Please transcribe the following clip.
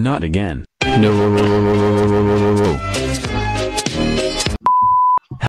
Not again. No.